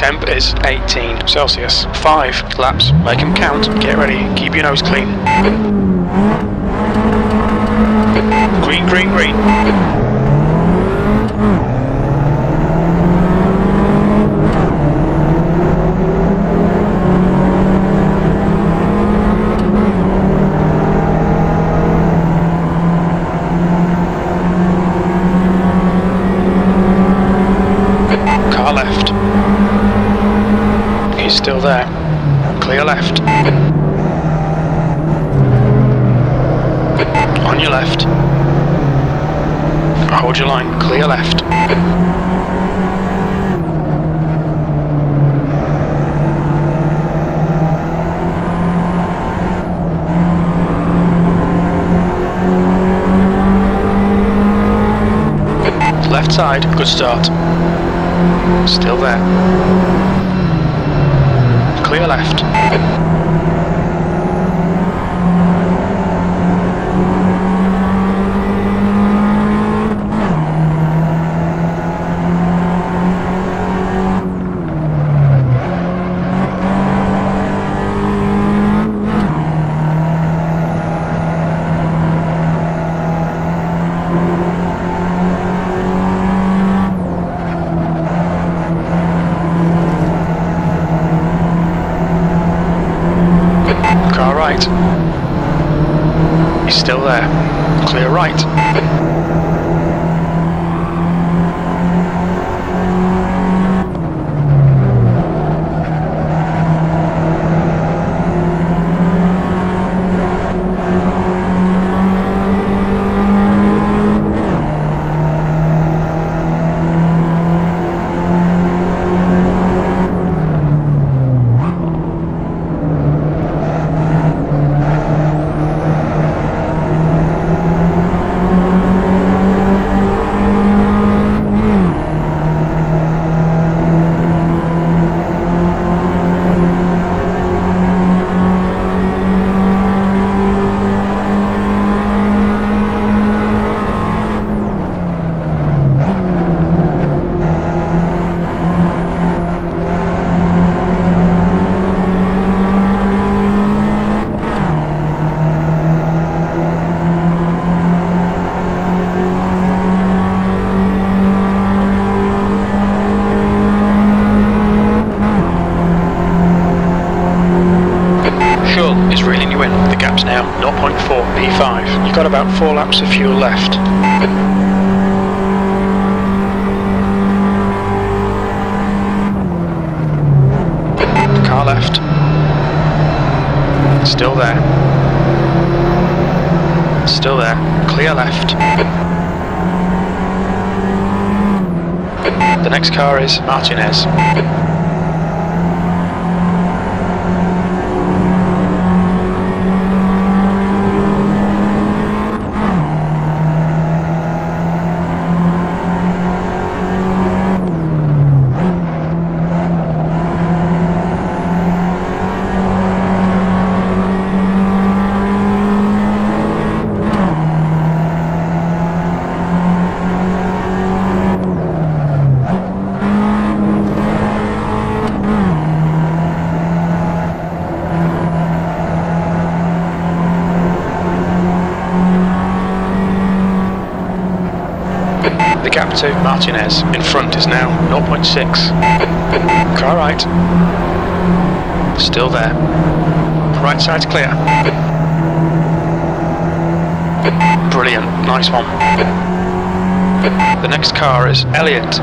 Temp is 18 Celsius. Five laps. Make them count. Get ready. Keep your nose clean. Green, green, green. Car left. He's still there. Clear left. On your left. Hold your line. Clear left. Left side, good start. Still there. Clear left. Car right. He's still there. Clear right. Shull is reeling you in. The gap's now 0.4 P5. You've got about four laps of fuel left. Car left. Still there. Still there. Clear left. The next car is Martinez. The gap to Martinez in front is now 0.6. Car right. Still there. Right side's clear. Brilliant. Nice one. The next car is Elliott.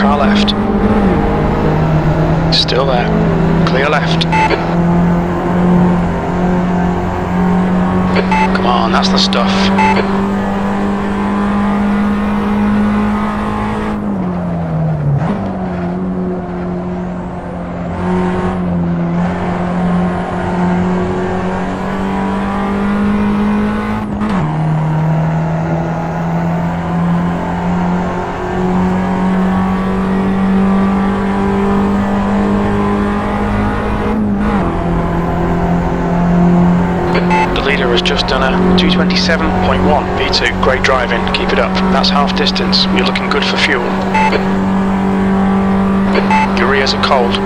Car left. Still there. Clear left. On, that's the stuff. Just done a 227.1 V2. Great driving, keep it up. That's half distance. You're looking good for fuel. Your ears are cold.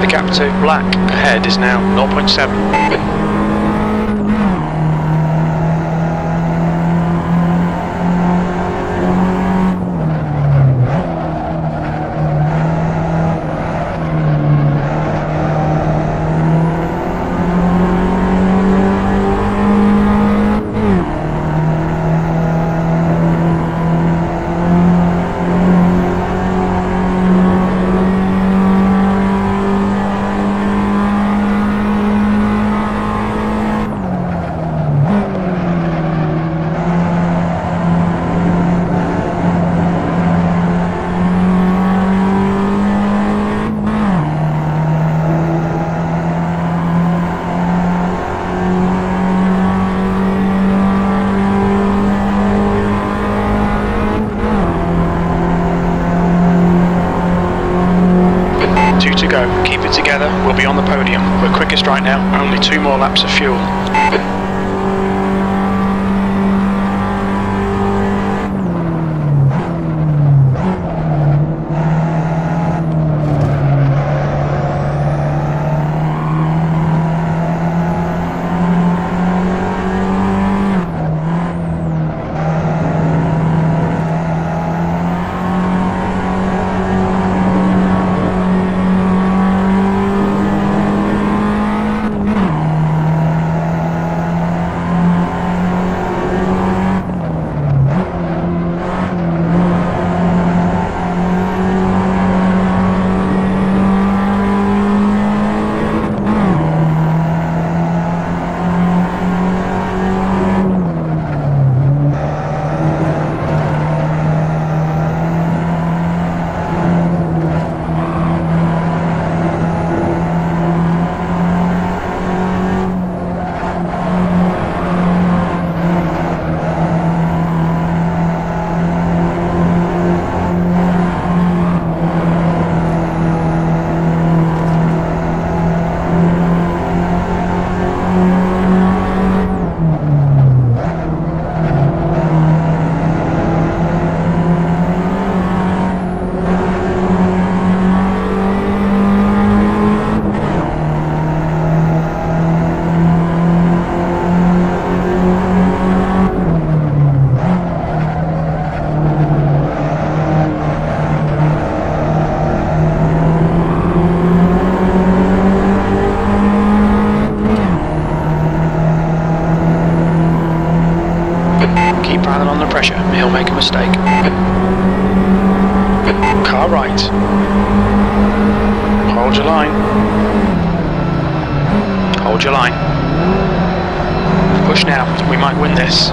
The gap to black ahead is now 0.7. Two to go. It together. We'll be on the podium. We're quickest right now. Only two more laps of fuel. Under pressure. He'll make a mistake. Car right. Hold your line. Hold your line. Push now. We might win this.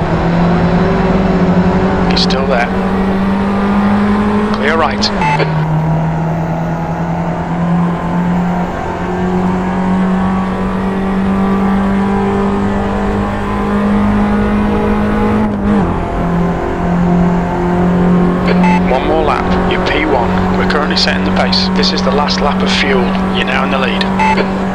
He's still there. Clear right. One more lap. You're P1. We're currently setting the pace. This is the last lap of fuel. You're now in the lead.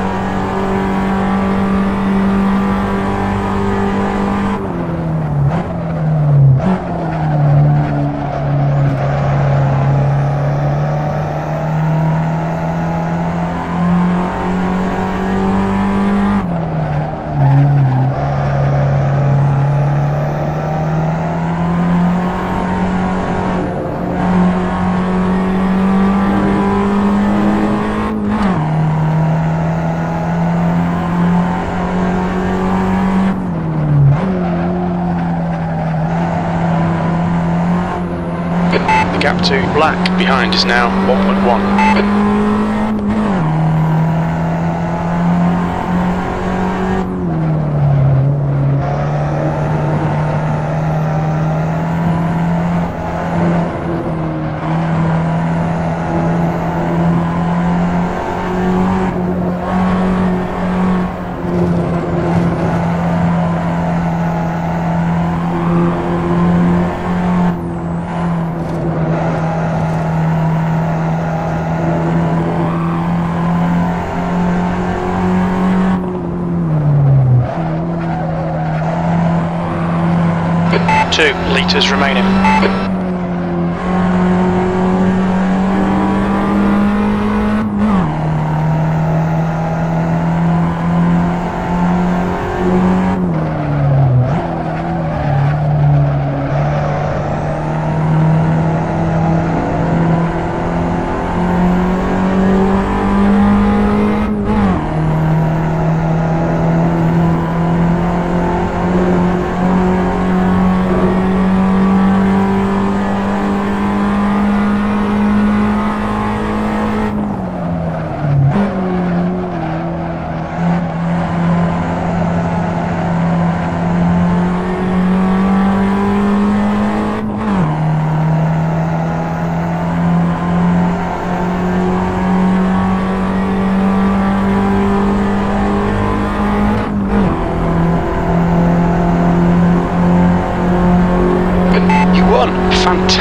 Gap to black behind is now 1.1. Two litres remaining.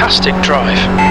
Fantastic drive.